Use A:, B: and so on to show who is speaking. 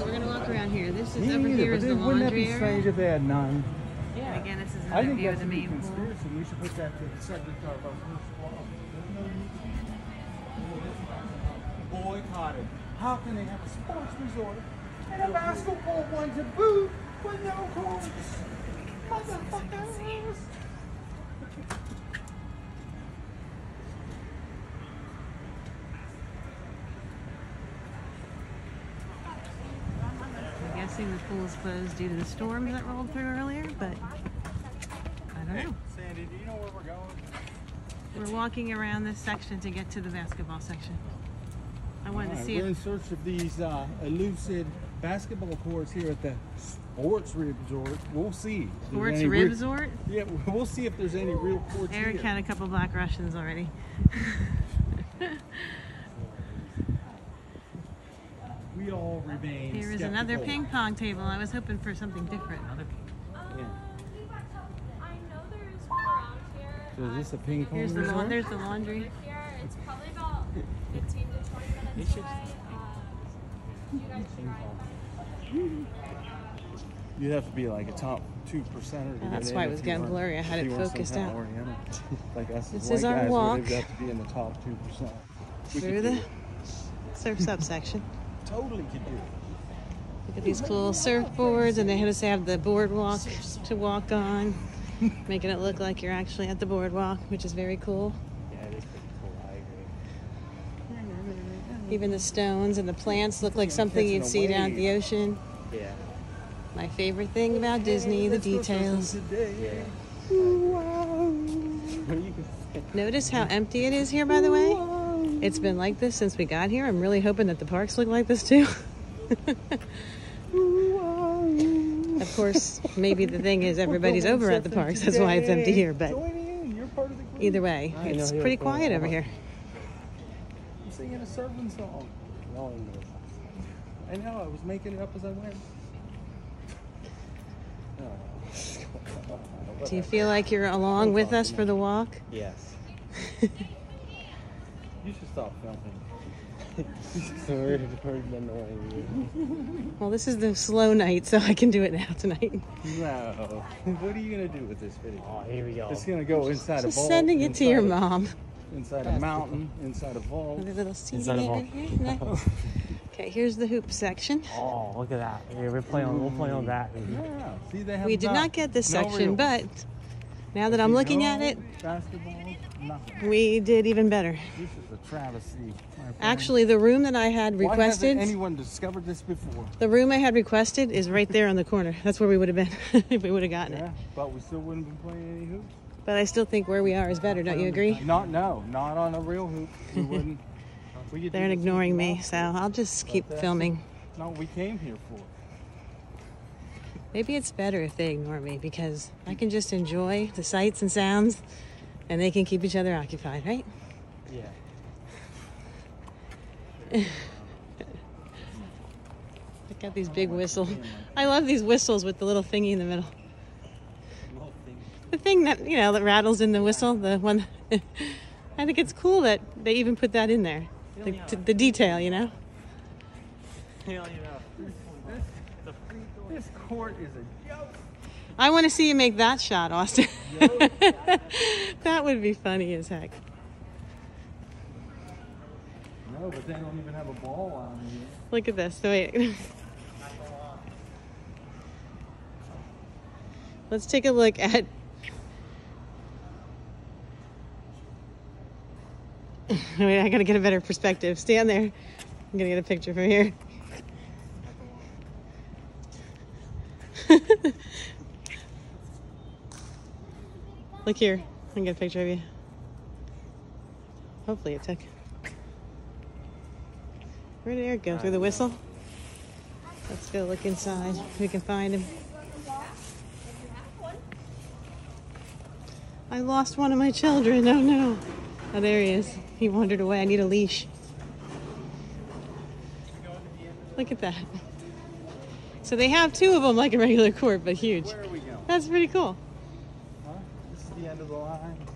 A: so we're gonna walk around here. This is
B: Me
A: over
B: neither,
A: here
B: but
A: the
B: it- wouldn't that
A: laundry
B: be strange
A: area.
B: if they had none?
A: And again, this is
B: I
A: another
B: think
A: view of
B: that's
A: the
B: a big
A: main pool.
B: conspiracy. We should put that to the subject of our first law. Boycotted. How can they have a sports resort and a basketball one to boot with no courts? Motherfuckers!
A: I'm guessing the pool is closed due to the storms that rolled through earlier, but I don't know.
B: Sandy, do you know where we're going?
A: We're walking around this section to get to the basketball section. I wanted to see
B: we're in search of these uh, elusive basketball courts here at the Sports Resort. We'll see.
A: Sports
B: any
A: Rib
B: real-
A: Resort.
B: Yeah, we'll see if there's any real courts here.
A: Eric
B: here.
A: had a couple black Russians already.
B: We all remain.
A: Here is another
B: skeptical.
A: ping pong table. I was hoping for something different.
B: Yeah.
C: I know there's around here.
B: So is this a ping pong
A: Here's the
B: resort?
A: la- there's the laundry.
C: It's probably about 15 to 20 minutes away. Um, you guys drive.
B: You'd have to be like a top two percenter. to
A: that's why it was
B: if
A: getting blurry. I had it focused out.
B: Oriental. like us
A: This is our
B: guys,
A: walk.
B: We'd have to be in the top two percent.
A: Through the surf's up section.
B: Totally could do. it.
A: Look at these cool surfboards, and they had us have the boardwalk to walk on, making it look like you're actually at the boardwalk, which is very cool.
B: Yeah, it is pretty cool. I agree.
A: Even the stones and the plants look like something you'd see down at the ocean.
B: Yeah.
A: My favorite thing about Disney, the
B: Let's go surfing
A: details.
B: today. Wow.
A: Notice how empty it is here, by the way. It's been like this since we got here. I'm really hoping that the parks look like this too. of course, maybe the thing is everybody's over at the parks. That's why it's empty here. But
B: Join in. You're part of the group.
A: either way,
B: I
A: it's pretty quiet over here.
B: I'm singing a surfing song. I know. I was making it up as I went.
A: Do you feel like you're along with us for the walk?
B: Yes. you should stop filming. Sorry for annoying you.
A: Well, this is the slow night, so I can do it now tonight.
B: No. What are you gonna do with this video?
D: Oh, here we go.
B: It's gonna go inside a
A: Just sending it to your mom.
B: Inside a mountain, inside a vault.
A: With a little seating
D: Inside a
A: area here. Nice. Okay, here's the hoop section.
D: Oh, look at that. Here, we're playing on, we'll play on that.
B: Yeah. See, they have
A: We did
B: no-
A: not get this
B: no
A: section,
B: real-
A: but now that I'm looking
B: no
A: at it,
B: Basketball, nothing.
A: we did even better.
B: This is a travesty.
A: Actually, the room that I had
B: Why
A: requested,
B: hasn't anyone discovered this before?
A: the room I had requested is right there on the corner. That's where we would have been if we would have gotten it.
B: But we still wouldn't be playing any hoops.
A: But I still think where we are is better. Don't you agree?
B: Not, no, not on a real hoop. We wouldn't. We
A: They're ignoring me, so I'll just keep filming.
B: No, we came here for.
A: Maybe it's better if they ignore me because I can just enjoy the sights and sounds and they can keep each other occupied, right?
B: Yeah.
A: Look at these big whistles. I love these whistles with the little thingy in the middle. The thing that, you know, that rattles in the whistle, the one. I think it's cool that they even put that in there. The, t- the detail, you know?
B: This court is a joke.
A: I want to see you make that shot, Austin. that would be funny as heck.
B: No, but they don't even have a ball on here.
A: Look at this. So wait. Let's take a look at. Wait, I gotta get a better perspective. Stand there. I'm gonna get a picture from here. look here. I can get a picture of you. Hopefully it took. Where did Eric go? Through the whistle? Let's go look inside. We can find him. I lost one of my children. Oh no. Oh, there he is. He wandered away. I need a leash. Look at that. So they have two of them like a regular court, but huge.
B: Where are we going?
A: That's pretty cool.
B: The end of the line.